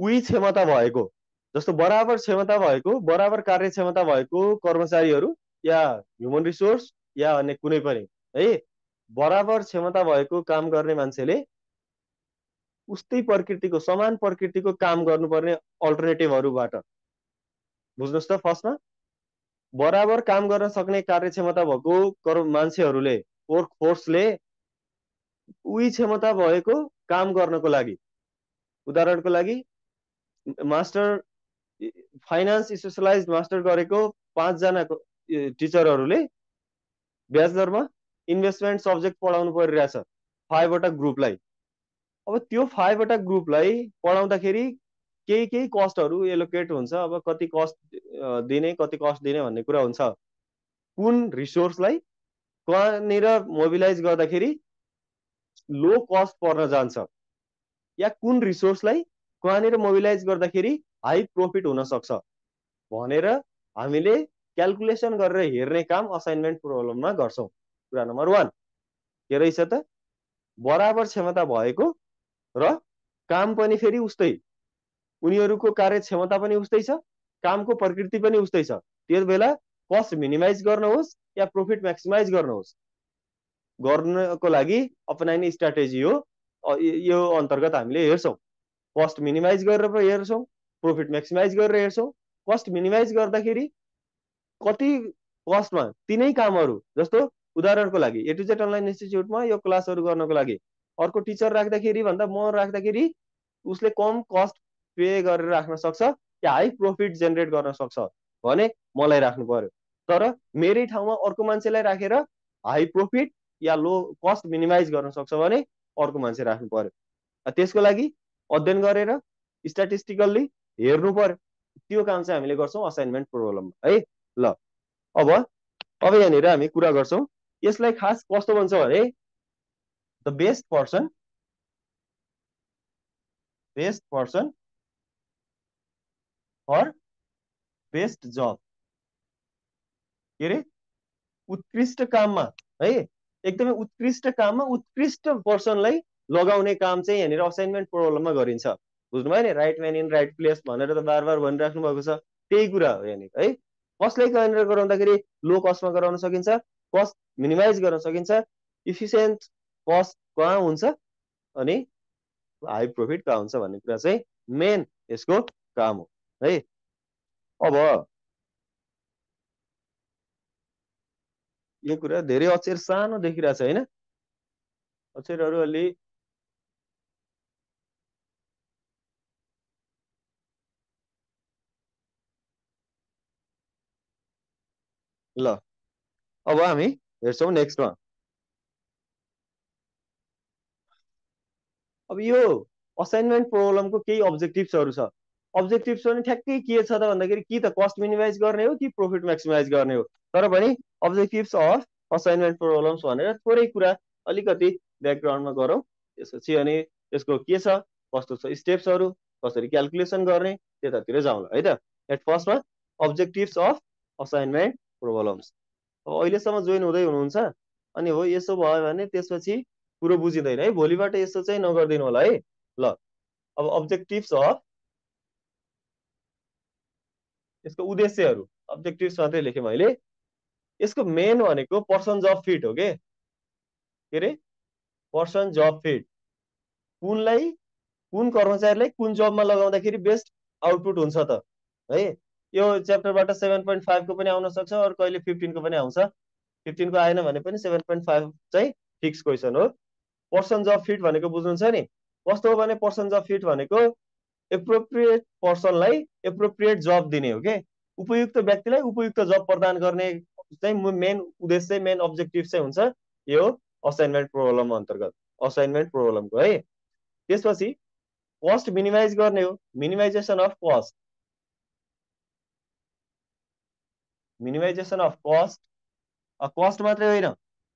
उही क्षमता भएको जस्तो बराबर क्षमता भएको बराबर कार्यक्षमता भएको कर्मचारीहरू या ह्युमन रिसोर्स या अन्य कुनै पनि है? बराबर क्षमता भएको काम गर्ने मान्छेले उस्तै प्रकृतिको समान प्रकृतिको काम गर्नुपर्ने अल्टरनेटिभहरूबाट बुझ्नुहोस् त फर्स्टमा। बराबर काम गर्न सक्ने कार्यक्षमता भएको कर मान्छेहरूले वर्क फोर्सले उही क्षमता भएको काम गर्नको लागि उदाहरणको लागि मास्टर फाइनेन्स स्पेसलाइज मास्टर गरेको पाँचजनाको टिचरहरूले ब्याचलरमा इन्भेस्टमेन्ट सब्जेक्ट पढाउनु परिरहेछ फाइभवटा ग्रुपलाई। अब त्यो फाइभवटा ग्रुपलाई पढाउँदाखेरि केही केही कस्टहरू एलोकेट हुन्छ अब कति कस्ट दिने कति कस्ट दिने भन्ने कुरा हुन्छ। कुन रिसोर्सलाई कहाँनिर मोबिलाइज गर्दाखेरि लो कस्ट पर्न जान्छ या कुन रिसोर्सलाई कहाँनिर मोबिलाइज गर्दाखेरि हाई प्रफिट हुन सक्छ भनेर हामीले क्यालकुलेसन गरेर हेर्ने काम असाइनमेन्ट प्रोब्लममा गर्छौँ। कुरा नम्बर वान के रहेछ त? बराबर क्षमता भएको र काम पनि फेरि उस्तै। उनीहरूको कार्यक्षमता पनि उस्तै छ कामको प्रकृति पनि उस्तै छ। त्यो बेला कस्ट मिनिमाइज गर्नुहोस् या प्रफिट म्याक्सिमाइज गर्नुहोस्। गर्नको लागि अपनाइने स्ट्राटेजी हो। यो अन्तर्गत हामीले हेर्छौँ। कस्ट मिनिमाइज गरेर हेर्छौँ प्रफिट म्याक्सिमाइज गरेर हेर्छौँ। कस्ट मिनिमाइज गर्दाखेरि कति कस्टमा तिनै कामहरू जस्तो उदाहरणको लागि ए टु जेड अनलाइन इन्स्टिच्युटमा यो क्लासहरू गर्नको लागि। अर्को टिचर राख्दाखेरि भन्दा म राख्दाखेरि उसले कम कस्ट पे गरेर राख्न सक्छ या हाई प्रफिट जेनेरेट गर्न सक्छ भने मलाई राख्नु पर्यो। तर मेरै ठाउँमा अर्को मान्छेलाई राखेर हाई प्रफिट या लो कस्ट मिनिमाइज गर्न सक्छ भने अर्को मान्छे राख्नु पर्यो। त्यसको लागि अध्ययन गरेर स्ट्याटिस्टिकल्ली हेर्नु पर्यो। त्यो काम चाहिँ हामीले गर्छौँ असाइनमेन्ट प्रोब्लममा है ल। अब अब यहाँनिर हामी कुरा गर्छौँ। यसलाई खास कस्तो भन्छ भने the best person best person for best job के अरे? उत्कृष्ट काममा। है एकदमै उत्कृष्ट काममा उत्कृष्ट पर्सनलाई लगाउने काम चाहिँ यहाँनिर असाइनमेन्ट प्रोब्लममा गरिन्छ। बुझ्नुभयो नि? Right man in right place भनेर त बार बार भनिराख्नु भएको छ। त्यही कुरा हो यहाँनिर है? कसलाई कहाँनिर गराउँदाखेरि लो कस्टमा गराउन सकिन्छ? कस्ट मिनिमाइज गर्न सकिन्छ। इफिसियन्ट कस्ट कहाँ हुन्छ? अनि हाई प्रफिट कहाँ हुन्छ भन्ने कुरा चाहिँ मेन यसको काम हो है? अब यो कुरा धेरै अक्षर सानो देखिरहेछ होइन? अक्षरहरू अलि ल। अब हामी हेर्छौँ नेक्स्टमा अब यो असाइनमेन्ट प्रोब्लमको केही अब्जेक्टिभ्सहरू छ। अब्जेक्टिभ्स पनि ठ्याक्कै के छ त भन्दाखेरि कि त कस्ट मिनिमाइज गर्ने हो कि प्रफिट म्याक्सिमाइज गर्ने हो? तर पनि अब्जेक्टिभ्स अफ असाइनमेन्ट प्रोब्लम्स भनेर थोरै कुरा अलिकति ब्याकग्राउन्डमा गरौँ। त्यसपछि अनि यसको के छ कस्तो छ स्टेप्सहरू कसरी क्यालकुलेसन गर्ने त्यतातिर जाउँला है त? एट फर्स्टमा अब्जेक्टिभ्स अफ असाइनमेन्ट प्रोब्लम्स अब अहिलेसम्म जोइन हुँदै हुनुहुन्छ अनि हो यसो भयो भने त्यसपछि कुरो बुझिँदैन है। भोलिबाट यसो चाहिँ नगरिदिनु होला है। ल अब अब्जेक्टिभ्स अफ यसको उद्देश्यहरू अब्जेक्टिभ्स मात्रै लेखेँ मैले। यसको मेन भनेको पर्सन जब फिट हो के? अरे पर्सन जब फिट। कुनलाई कुन कर्मचारीलाई कुन जबमा लगाउँदाखेरि बेस्ट आउटपुट हुन्छ त है? यो च्याप्टरबाट सेभेन पोइन्ट फाइभको पनि आउन सक्छ अरू कहिले फिफ्टिनको पनि आउँछ। फिफ्टिनको आएन भने पनि सेभेन पोइन्ट फाइभ चाहिँ फिक्स क्वेसन हो। पर्सन जब फिट भनेको बुझ्नुहुन्छ नि? कस्तो हो भने पर्सन जब फिट भनेको एप्रोप्रिएट पर्सनलाई एप्रोप्रिएट जब दिने हो कि? उपयुक्त व्यक्तिलाई उपयुक्त जब प्रदान गर्ने चाहिँ मेन उद्देश्य मेन अब्जेक्टिभ चाहिँ हुन्छ यो असाइनमेन्ट प्रोब्लम अन्तर्गत। असाइनमेन्ट प्रोब्लमको है। त्यसपछि कस्ट मिनिमाइज गर्ने हो। Minimization of cost. Minimization of cost cost मात्रै होइन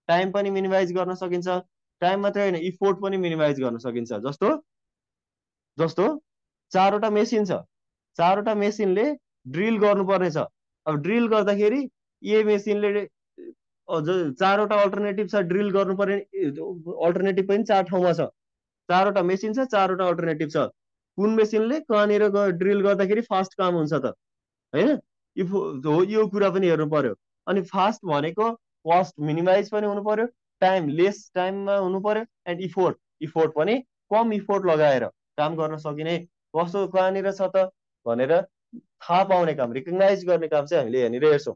टाइम पनि मिनिमाइज गर्न सकिन्छ टाइम मात्रै होइन इफोर्ट पनि मिनिमाइज गर्न सकिन्छ जस्तो जस्तो चारवटा मेसिन छ चारवटा मेसिनले ड्रिल गर्नुपर्ने छ अब ड्रिल गर्दाखेरि ए मेसिनले चारवटा अल्टरनेटिभ छ ड्रिल गर्नुपर्ने अल्टरनेटिभ पनि चार ठाउँमा छ चारवटा मेसिन छ चारवटा अल्टरनेटिभ छ कुन मेसिनले कहाँनिर ड्रिल गर्दाखेरि फास्ट काम हुन्छ त होइन? इफ हो यो कुरा पनि हेर्नु पर्यो अनि फास्ट भनेको कस्ट मिनिमाइज पनि हुनु पर्यो टाइम लेस टाइममा हुनु पर्यो एन्ड इफोर्ट इफोर्ट पनि कम इफोर्ट लगाएर काम गर्न सकिने कस्तो कहाँनिर छ त? भनेर थाहा पाउने काम रिकगनाइज गर्ने काम चाहिँ हामीले यहाँनिर हेर्छौँ।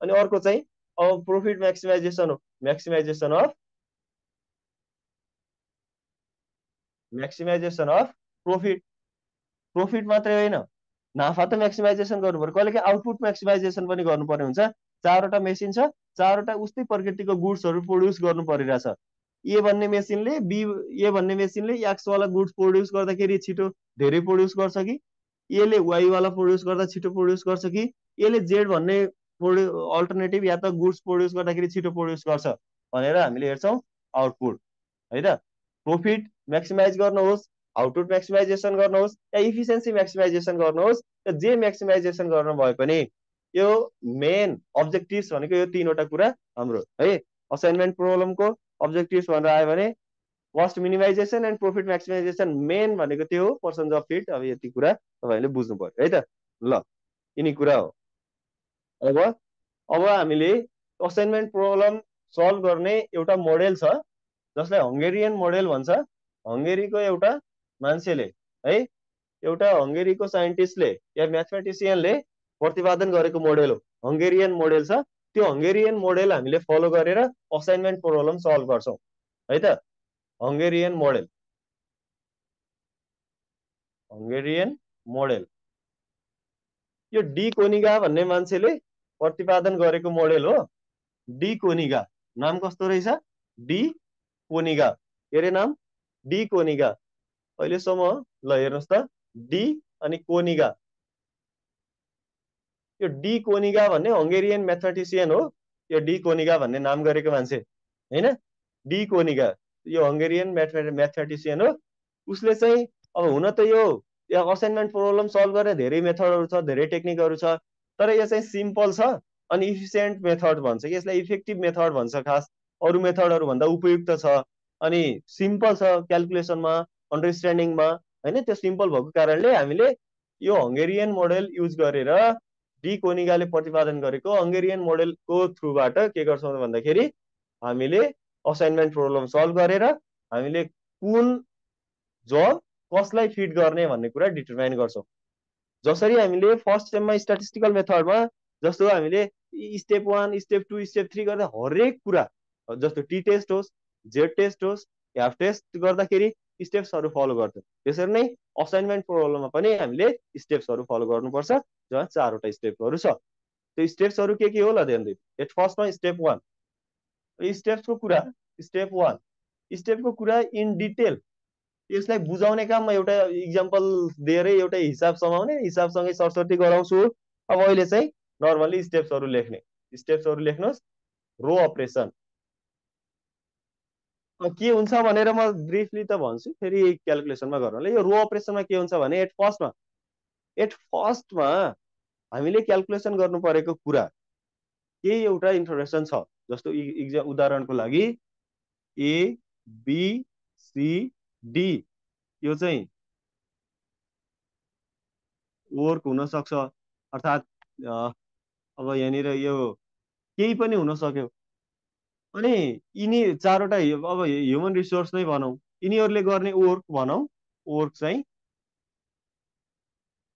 अनि अर्को चाहिँ अब प्रोफिट म्याक्सिमाइजेसन हो। Maximization of maximization of profit profit मात्रै होइन। नाफा त म्याक्सिमाइजेसन गर्नु पर्यो कहिले आउटपुट म्याक्सिमाइजेसन पनि गर्नुपर्ने हुन्छ। चारवटा मेसिन छ। चारवटा उस्तै प्रकृतिको गुड्सहरू प्रड्युस गर्नु परिरहेछ। ए भन्ने मेसिनले बी ए भन्ने मेसिनले एक्सवाला गुड्स प्रड्युस गर्दाखेरि छिटो धेरै प्रड्युस गर्छ कि? एले वाइवाला प्रड्युस गर्दा छिटो प्रड्युस गर्छ कि? यसले जेड भन्ने अल्टरनेटिभ या त गुड्स प्रड्युस गर्दाखेरि छिटो प्रड्युस गर्छ भनेर हामीले हेर्छौँ आउटपुट है त? प्रोफिट म्याक्सिमाइज गर्नुहोस्। आउटपुट म्याक्सिमाइजेसन गर्नुहोस् या इफिसियन्सी म्याक्सिमाइजेसन गर्नुहोस् या जे म्याक्सिमाइजेसन गर्नु भए पनि यो मेन अब्जेक्टिभ्स भनेको यो तिनवटा कुरा हाम्रो है? असाइनमेन्ट प्रोब्लमको अब्जेक्टिभ्स भनेर आयो भने cost minimization and profit maximization main भनेको त्यो हो पर्सन्स अफ फिट अब यति कुरा तपाईँहरूले बुझ्नु पर्यो है त? ल यिनी कुरा हो। अब अब हामीले असाइनमेन्ट प्रोब्लम सल्भ गर्ने एउटा मोडेल छ जसलाई हङ्गेरियन मोडेल भन्छ। हङ्गेरीको एउटा मान्छेले है? एउटा हङ्गेरीको साइन्टिस्टले या म्याथमेटिसियनले प्रतिपादन गरेको मोडेल हो। हङ्गेरियन मोडेल छ। त्यो हङ्गेरियन मोडेल हामीले फलो गरेर असाइनमेन्ट प्रोब्लम सल्भ गर्छौँ। है त? हङ्गेरियन मोडेल हङ्गेरियन मोडेल यो डी कोनिगा भन्ने मान्छेले प्रतिपादन गरेको मोडेल हो। D Konig. नाम कस्तो रहेछ? D Konig. के अरे नाम? D Konig. अहिलेसम्म ल हेर्नुहोस् त डी अनि कोनिगा। यो डी कोनिगा भन्ने हङ्गेरियन म्याथमेटिसियन हो यो डी कोनिगा भन्ने नाम गरेको मान्छे होइन? डी कोनिगा यो हङ्गेरियन म्याथमे म्याथमेटिसियन हो। उसले चाहिँ अब हुन त यो असाइनमेन्ट प्रोब्लम सल्भ गर्ने धेरै मेथडहरू छ धेरै टेक्निकहरू छ तर यो चाहिँ सिम्पल छ अनि इफिसियन्ट मेथड भन्छ। कि यसलाई इफेक्टिभ मेथड भन्छ खास। अरू मेथडहरू भन्दा उपयुक्त छ अनि सिम्पल छ क्यालकुलेसनमा अन्डरस्ट्यान्डिङमा होइन त्यो सिम्पल भएको कारणले हामीले यो हङ्गेरियन मोडेल युज गरेर डी कोनिगाले प्रतिपादन गरेको हङ्गेरियन मोडेलको थ्रुबाट के गर्छौँ भन्दाखेरि हामीले असाइनमेन्ट प्रोब्लम सल्भ गरेर हामीले कुन जब कसलाई फिट गर्ने भन्ने कुरा डिटर्माइन गर्छौँ। जसरी हामीले फर्स्ट सेममा स्ट्याटिस्टिकल मेथडमा जस्तो हामीले step one step two step three गर्दा हरेक कुरा जस्तो टी टेस्ट होस् जेड टेस्ट होस् एफ टेस्ट गर्दाखेरि स्टेप्सहरू फलो गर्थ्यौँ त्यसरी नै असाइनमेन्ट प्रोब्लममा पनि हामीले स्टेप्सहरू फलो गर्नुपर्छ जहाँ चारवटा स्टेपहरू छ। त्यो स्टेप्सहरू के के हो ल ध्यान दिनु एट फर्स्टमा स्टेप वान स्टेप्सको कुरा स्टेप वान स्टेपको कुरा इन डिटेल यसलाई बुझाउने काममा एउटा इक्जाम्पल दिएरै एउटा हिसाब समाउने हिसाबसँगै सरस्वती गराउँछु। अब अहिले चाहिँ नर्मली स्टेप्सहरू लेख्ने। स्टेप्सहरू लेख्नुहोस्। रो अपरेसन के हुन्छ भनेर म ब्रिफली त भन्छु फेरि क्यालकुलेसनमा गर्नुलाई यो रो अपरेसनमा के हुन्छ भने एट फर्स्टमा एट फर्स्टमा हामीले क्यालकुलेसन गर्नु परेको कुरा केही एउटा इन्फर्मेसन छ जस्तो इक्जाम उदाहरणको लागि ए बी सी डी यो चाहिँ वर्क हुनसक्छ। अर्थात् अब यहाँनिर यो केही पनि हुन सक्यो अनि यिनी चारवटा अब ह्युमन रिसोर्स नै भनौँ। यिनीहरूले गर्ने वर्क भनौँ। वर्क चाहिँ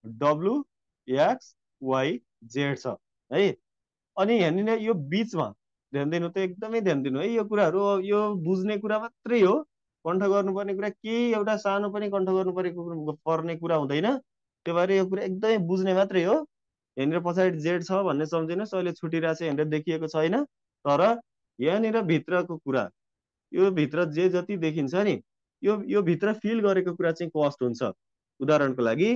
डब्लु एक्स वाइ जेड छ है। अनि यहाँनिर यो बिचमा ध्यान दिनु त एकदमै ध्यान दिनु है। यो कुराहरू यो बुझ्ने कुरा मात्रै हो। कण्ठ गर्नुपर्ने कुरा केही एउटा सानो पनि कण्ठ गर्नु परेको पर्ने कुरा हुँदैन। त्यो भएर यो कुरा एकदमै बुझ्ने मात्रै हो। यहाँनिर पछाडि जेड छ भन्ने सम्झिनुहोस्। अहिले छुटिरहेको छ यहाँनिर देखिएको छैन। तर यहाँनिर भित्रको कुरा यो भित्र जे जति देखिन्छ नि यो यो भित्र फिल गरेको कुरा चाहिँ कस्ट हुन्छ। उदाहरणको लागि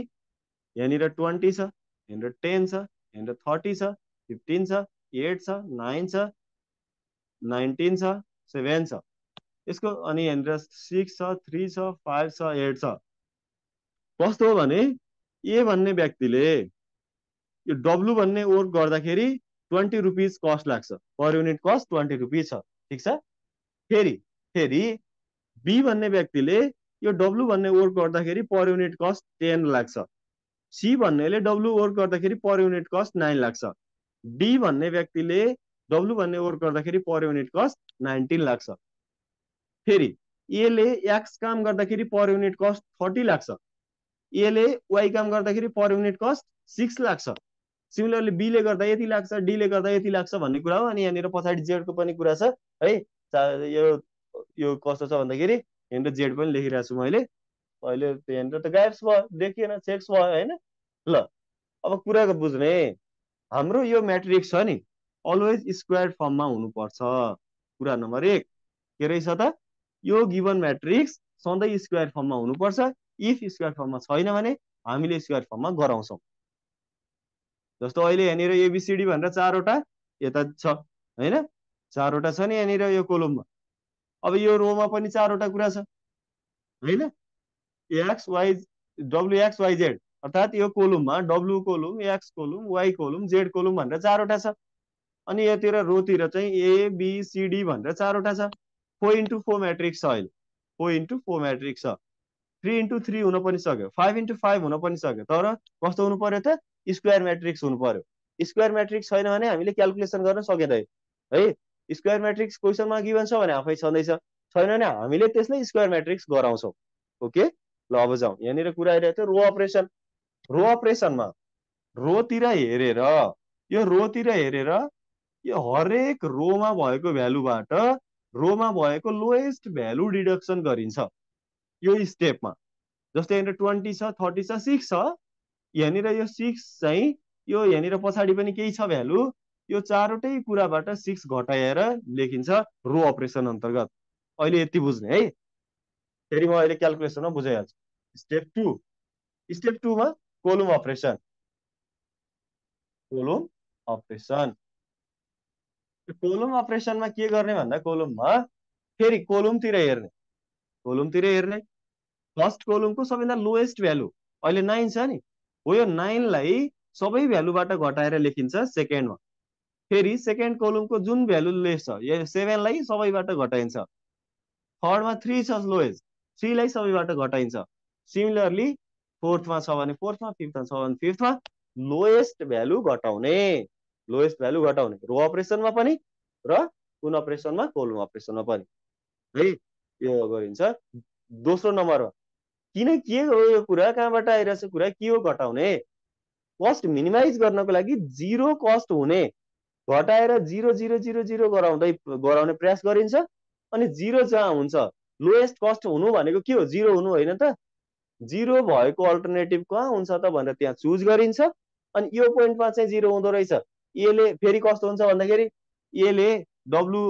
यहाँनिर ट्वेन्टी छ यहाँनिर टेन छ यहाँनिर थर्टी छ फिफ्टिन छ एट छ नाइन छ नाइन्टिन छ सेभेन छ। यसको अनि यहाँनिर सिक्स छ थ्री छ फाइभ छ एट छ। कस्तो हो भने ए भन्ने व्यक्तिले यो डब्लु भन्ने वर्क गर्दाखेरि ट्वेन्टी रुपिज कस्ट लाग्छ। Per unit cost twenty rupees छ। ठिक छ? फेरि फेरि बी भन्ने व्यक्तिले यो डब्लु भन्ने वर्क गर्दाखेरि पर युनिट कस्ट टेन लाग्छ। सी भन्नेले डब्लु वर्क गर्दाखेरि पर युनिट कस्ट नाइन लाग्छ। डी भन्ने व्यक्तिले डब्लु भन्ने वर्क गर्दाखेरि पर युनिट कस्ट नाइन्टिन लाग्छ। फेरि एले एक्स काम गर्दाखेरि पर युनिट कस्ट थर्टी लाग्छ। एले वाइ काम गर्दाखेरि पर युनिट कस्ट सिक्स लाग्छ। सिमिलरली बीले गर्दा यति लाग्छ डीले गर्दा यति लाग्छ भन्ने कुरा हो अनि यहाँनिर पछाडि जेडको पनि कुरा छ। है यो यो कस्तो छ भन्दाखेरि यहाँनिर जेड पनि लेखिरहेको छु मैले। अहिले यहाँनिर त गायब्स भयो देखिएन चेक्स भयो होइन? ल अब कुराको बुझ्ने। हाम्रो यो म्याट्रिक्स छ नि अलवेज स्क्वायर फर्ममा हुनुपर्छ। कुरा नम्बर एक के रहेछ त? यो गिभन म्याट्रिक्स सधैँ स्क्वायर फर्ममा हुनुपर्छ। इफ स्क्वायर फर्ममा छैन भने हामीले स्क्वायर फर्ममा गराउँछौँ। जस्तो अहिले यहाँनिर एबिसिडी भनेर चारवटा यता छ होइन? चारवटा छ नि यहाँनिर यो कोलममा। अब यो रोमा पनि चारवटा कुरा छ होइन? X Y W X Y Z अर्थात् यो कोलुममा W column X column Y column Z column भनेर चारवटा छ। अनि यतिर रोतिर चाहिँ एबिसिडी भनेर चारवटा छ। फोर इन्टु फोर म्याट्रिक्स छ अहिले। फोर इन्टु फोर म्याट्रिक्स छ। थ्री इन्टु थ्री हुन पनि सक्यो। फाइभ इन्टु फाइभ हुन पनि सक्यो। तर कस्तो हुनु पर्यो त? स्क्वायर म्याट्रिक्स हुनु पर्यो। स्क्वायर म्याट्रिक्स छैन भने हामीले क्यालकुलेसन गर्न सकिँदैन है स्क्वायर म्याट्रिक्स क्वेसनमा गिभन छ भने आफै छँदैछ। छैन भने हामीले त्यसलाई स्क्वायर म्याट्रिक्स गराउँछौँ। ओके? ल अब जाउँ। यहाँनिर कुरा आइरहेको थियो रो अपरेसन रो अपरेसनमा रोतिर हेरेर यो रोतिर हेरेर यो हरेक रोमा भएको भ्यालुबाट रोमा भएको लोएस्ट भ्यालु डिडक्सन गरिन्छ। यो स्टेपमा जस्तै यहाँनिर ट्वेन्टी छ थर्टी छ सिक्स छ यहाँनिर यो सिक्स चाहिँ यो यहाँनिर पछाडि पनि केही छ भ्यालु। यो चारवटै कुराबाट सिक्स घटाएर लेखिन्छ रो अपरेसन अन्तर्गत। अहिले यति बुझ्ने है। फेरि म अहिले क्यालकुलेसनमा बुझाइहाल्छु। Step two step टूमा column operation column operation column अपरेसनमा के गर्ने भन्दा कोलुममा फेरि कोलुमतिर हेर्ने। कोलुमतिर हेर्ने। फर्स्ट कोलुमको सबैभन्दा लोएस्ट भ्यालु अहिले नाइन छ नि। हो यो नाइनलाई सबै भ्यालुबाट घटाएर लेखिन्छ सेकेन्डमा। फेरि सेकेन्ड कोलुमको जुन भ्यालु लेस छ यो सेभेनलाई सबैबाट घटाइन्छ। थर्डमा थ्री छ लोएस्ट थ्रीलाई सबैबाट घटाइन्छ। सिमिलरली फोर्थमा छ भने फोर्थमा फिफ्थमा छ भने फिफ्थमा लोएस्ट भ्यालु घटाउने। लोएस्ट भ्यालु घटाउने। रो अपरेसनमा पनि र कुन अपरेसनमा कोलुम अपरेसनमा पनि। है यो गरिन्छ। दोस्रो नम्बरमा। किन के हो यो कुरा कहाँबाट आइरहेछ कुरा के हो घटाउने? कस्ट मिनिमाइज गर्नको लागि जिरो कस्ट हुने। घटाएर जिरो जिरो जिरो जिरो गराउँदै गराउने प्रयास गरिन्छ अनि जिरो जहाँ हुन्छ लोएस्ट कस्ट हुनु भनेको के हो? जिरो हुनु होइन त? जिरो भएको अल्टरनेटिभ कहाँ हुन्छ त भनेर त्यहाँ चुज गरिन्छ अनि यो पोइन्टमा चाहिँ जिरो हुँदो रहेछ। यसले फेरि कस्तो हुन्छ भन्दाखेरि यसले डब्लु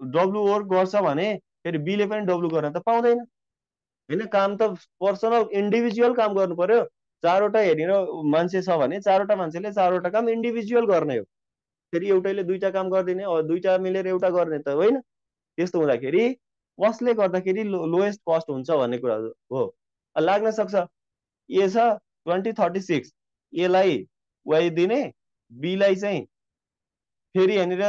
डब्लु वर्क गर्छ भने फेरि बीले पनि डब्लु गर्न त पाउँदैन। होइन काम त पर्सनल इन्डिभिजुअल काम गर्नु पर्यो। चारवटा हेरेर मान्छे छ भने चारवटा मान्छेले चारवटा काम इन्डिभिजुअल गर्ने हो। फेरि एउटैले दुईवटा काम गरिदिने दुईवटा मिलेर एउटा गर्ने त होइन। त्यस्तो हुँदाखेरि कसले गर्दाखेरि लोएस्ट कस्ट हुन्छ भन्ने कुरा हो। लाग्न सक्छ ए छ ट्वेन्टी थर्टी सिक्स एलाई वाइ दिने बीलाई चाहिँ फेरि यहाँनिर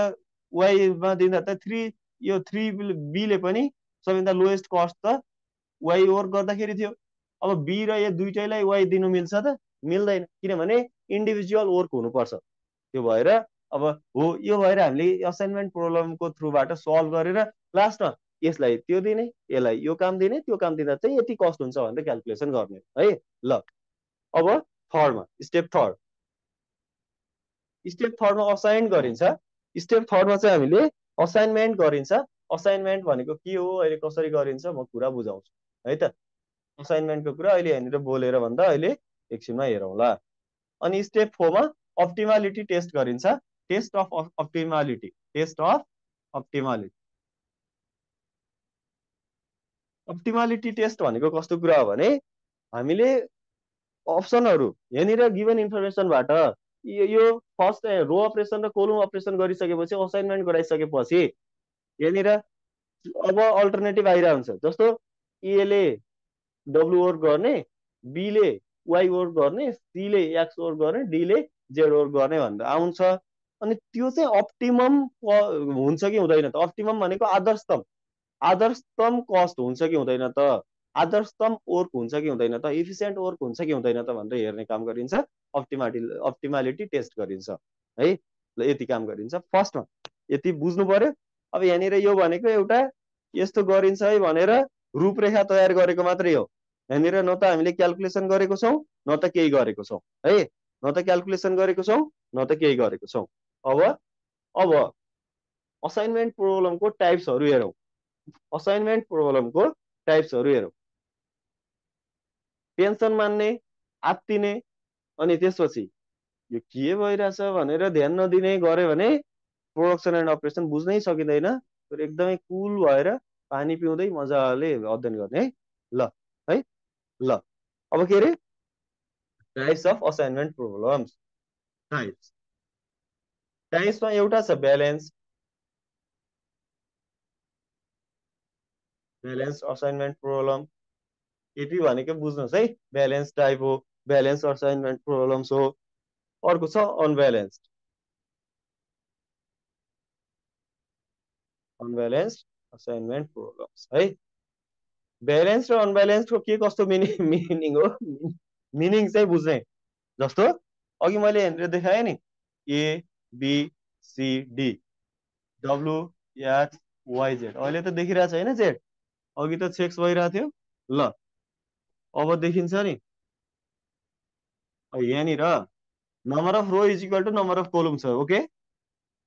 वाइमा दिँदा त थ्री यो थ्री बीले पनि सबैभन्दा लोएस्ट कस्ट त वाइ वर्क गर्दाखेरि थियो। अब बी र ए दुइटैलाई वाइ दिनु मिल्छ त? मिल्दैन। किनभने इन्डिभिजुअल वर्क हुनुपर्छ। त्यो भएर अब हो यो भएर हामीले असाइनमेन्ट प्रब्लमको थ्रुबाट सल्भ गरेर लास्टमा यसलाई त्यो दिने यसलाई यो काम दिने त्यो काम दिँदा चाहिँ यति कस्ट हुन्छ भनेर क्यालकुलेसन गर्ने। है? ल। अब थर्डमा स्टेप थर्ड स्टेप थर्डमा असाइन गरिन्छ। स्टेप थर्डमा चाहिँ हामीले असाइनमेन्ट गरिन्छ। असाइनमेन्ट भनेको के हो? अहिले कसरी गरिन्छ? म कुरा बुझाउँछु। है त? असाइनमेन्टको कुरा अहिले यहाँनिर बोलेर भन्दा अहिले एकछिनमा हेरौँला अनि स्टेप फोरमा अप्टिमालिटी टेस्ट गरिन्छ। Test of optimality test of optimality optimality test भनेको कस्तो कुरा हो भने हामीले अप्सनहरू यहाँनिर गिभन इन्फर्मेसनबाट यो फर्स्ट रो अपरेसन र कोलुम अपरेसन गरिसकेपछि असाइनमेन्ट गराइसकेपछि यहाँनिर अब अल्टरनेटिभ आइरहेको हुन्छ जस्तो एले डब्लु वर्क गर्ने बीले वाइ वर्क गर्ने सीले एक्स वर्क गर्ने डीले जेड वर्क गर्ने भनेर आउँछ। अनि त्यो चाहिँ अप्टिमम हुन्छ कि हुँदैन त? अप्टिमम भनेको आदर्शतम। आदर्शतम कस्ट हुन्छ कि हुँदैन त? आदर्शतम वर्क हुन्छ कि हुँदैन त? इफिसियन्ट वर्क हुन्छ कि हुँदैन त भनेर हेर्ने काम गरिन्छ। अप्टिमालिटी अप्टिमालिटी टेस्ट गरिन्छ। है? ल यति काम गरिन्छ। फर्स्टमा यति बुझ्नु पर्यो। अब यहाँनिर यो भनेको एउटा यस्तो गरिन्छ है भनेर रूपरेखा तयार गरेको मात्रै हो। यहाँनिर न त हामीले क्यालकुलेसन गरेको छौँ न त केही गरेको छौँ। है? न त क्यालकुलेसन गरेको छौँ न त केही गरेको छौँ। अब अब असाइनमेन्ट प्रोब्लमको टाइप्सहरू हेरौँ। असाइनमेन्ट प्रोब्लमको टाइप्सहरू हेरौँ। टेन्सन मान्ने आत्तिने अनि त्यसपछि यो के भइरहेछ भनेर ध्यान नदिने गऱ्यो भने प्रोडक्सन एन्ड अपरेसन बुझ्नै सकिँदैन। एकदमै कुल भएर पानी पिउँदै मजाले अध्ययन गर्ने है? ल है? ल अब के अरे? Types of assignment problems types टाइप्समा एउटा छ ब्यालेन्स ब्यालेन्स असाइनमेन्ट प्रोब्लम यति भनेको बुझ्नुहोस् है? ब्यालेन्स टाइप हो ब्यालेन्स असाइनमेन्ट प्रोब्लम्स हो। अर्को छ अनब्यालेन्स्ड अनब्यालेन्स्ड असाइनमेन्ट प्रोब्लम्स है ब्यालेन्स र अनब्यालेन्सको के कस्तो मिनिङ मिनिङ हो? मिनिङ चाहिँ बुझ्ने। जस्तो अघि मैले यहाँनिर देखाएँ नि A B C D W X Y Z अहिले त देखिरहेको छ होइन जेड अघि त चेक्स भइरहेको थियो। ल अब देखिन्छ नि। यहाँनिर number of row is equal to number of column छ okay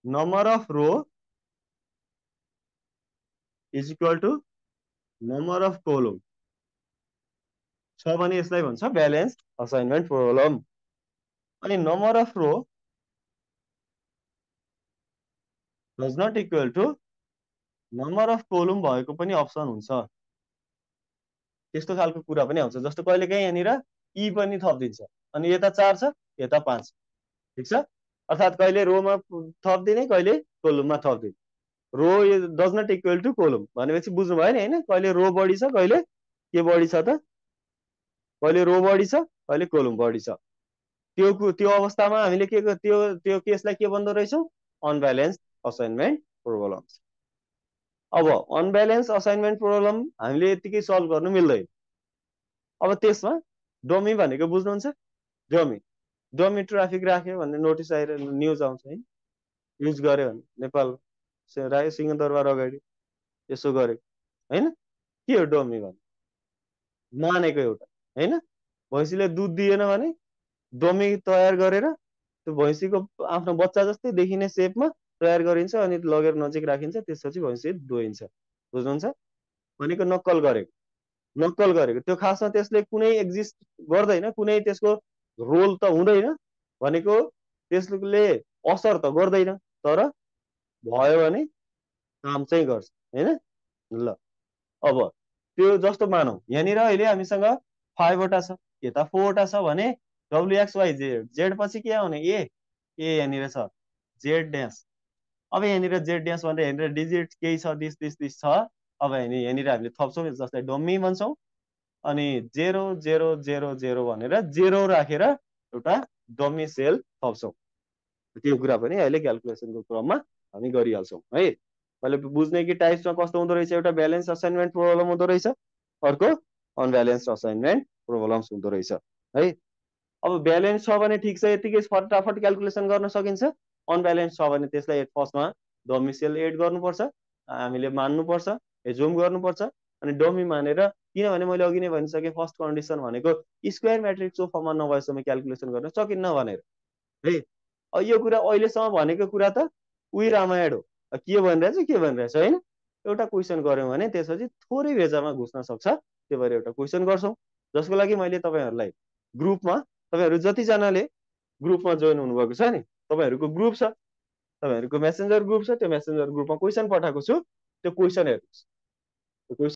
number of row is equal to number of column छ भने यसलाई भन्छ ब्यालेन्स असाइनमेन्ट प्रोब्लम अनि number of row does not equal to number of column भएको पनि option हुन्छ. त्यस्तो खालको कुरा पनि आउँछ जस्तो कहिले काहीँ यहाँनिर ई पनि थपिदिन्छ। अनि यता चार छ यता पाँच ठिक छ? अर्थात् कहिले रोमा थपिदिने कहिले कोलुममा थपिदिने। Row does not equal to column भनेपछि बुझ्नु भयो नि होइन कहिले रो बढी छ कहिले के बढी छ त? कहिले रो बढी छ कहिले कोलुम बढी छ। त्यो त्यो अवस्थामा हामीले के त्यो त्यो केसलाई के भन्दो रहेछौँ? अनब्यालेन्स असाइनमेन्ट प्रोब्लम्स अब अनब्यालेन्स असाइनमेन्ट प्रोब्लम हामीले यतिकै सल्भ गर्नु मिल्दैन। अब त्यसमा डमी भनेको बुझ्नुहुन्छ? डमी डमी ट्राफिक राख्यो भन्ने नोटिस आइरह न्युज आउँछ है। युज गर्यो भने नेपाल रायो सिंहदरबार अगाडि यसो गरेको होइन के हो डमी भने मानेको एउटा होइन भैँसीले दुध दिएन भने डमी तयार गरेर त्यो भैँसीको आफ्नो बच्चा जस्तै देखिने सेपमा तयार गरिन्छ अनि लगेर नजिक राखिन्छ त्यसपछि भैँसी धोइन्छ बुझ्नुहुन्छ भनेको नक्कल गरेको नक्कल गरेको त्यो खासमा त्यसले कुनै एक्जिस्ट गर्दैन कुनै त्यसको रोल त हुँदैन भनेको त्यसले असर त गर्दैन तर भयो भने काम चाहिँ गर्छ होइन? ल अब त्यो जस्तो मानौ। यहाँनिर अहिले हामीसँग फाइभवटा छ। यता फोरवटा छ भने डब्लुएक्सवाई जेड जेड पछि के आउने? ए ए यहाँनिर छ। जेड ड्यास अब यहाँनिर जेड ड्यास भनेर यहाँनिर डिजिट केही छ दिस दिस दिस छ। अब हामी यहाँनिर हामीले थप्छौँ जसलाई डम्मी भन्छौँ। अनि जेरो जेरो जेरो जेरो भनेर जेरो राखेर एउटा डम्मी सेल थप्छौँ। त्यो कुरा पनि अहिले क्यालकुलेसनको क्रममा हामी गरिहाल्छौँ। है? मैले बुझ्ने कि टाइप्समा कस्तो हुँदो रहेछ एउटा ब्यालेन्स असाइनमेन्ट प्रोब्लम हुँदो रहेछ अर्को अनब्यालेन्स असाइनमेन्ट प्रोब्लम्स हुँदो रहेछ है? अब ब्यालेन्स छ भने ठिक छ यतिकै फटाफट क्यालकुलेसन गर्न सकिन्छ। अनब्यालेन्स छ भने त्यसलाई फर्स्टमा डोमिसियल एड गर्नुपर्छ हामीले मान्नुपर्छ एजुम गर्नुपर्छ अनि डोमी मानेर किनभने मैले अघि नै भनिसकेँ फर्स्ट कन्डिसन भनेको स्क्वायर म्याट्रिक्सको फर्ममा नभएसम्म क्यालकुलेसन गर्न सकिन्न भनेर है? यो कुरा अहिलेसम्म भनेको कुरा त उही रामायण हो। के भनिरहेछ के भनिरहेछ होइन? एउटा क्वेसन गऱ्यौँ भने त्यसपछि थोरै भेजामा घुस्न सक्छ। त्यो भएर एउटा क्वेसन गर्छौँ। जसको लागि मैले तपाईँहरूलाई ग्रुपमा तपाईँहरू जतिजनाले ग्रुपमा जोइन हुनुभएको छ नि तपाईँहरूको ग्रुप छ तपाईँहरूको मेसेन्जर ग्रुप छ त्यो मेसेन्जर ग्रुपमा क्वेसन पठाएको छु। त्यो क्वेसन हेर्नुहोस्।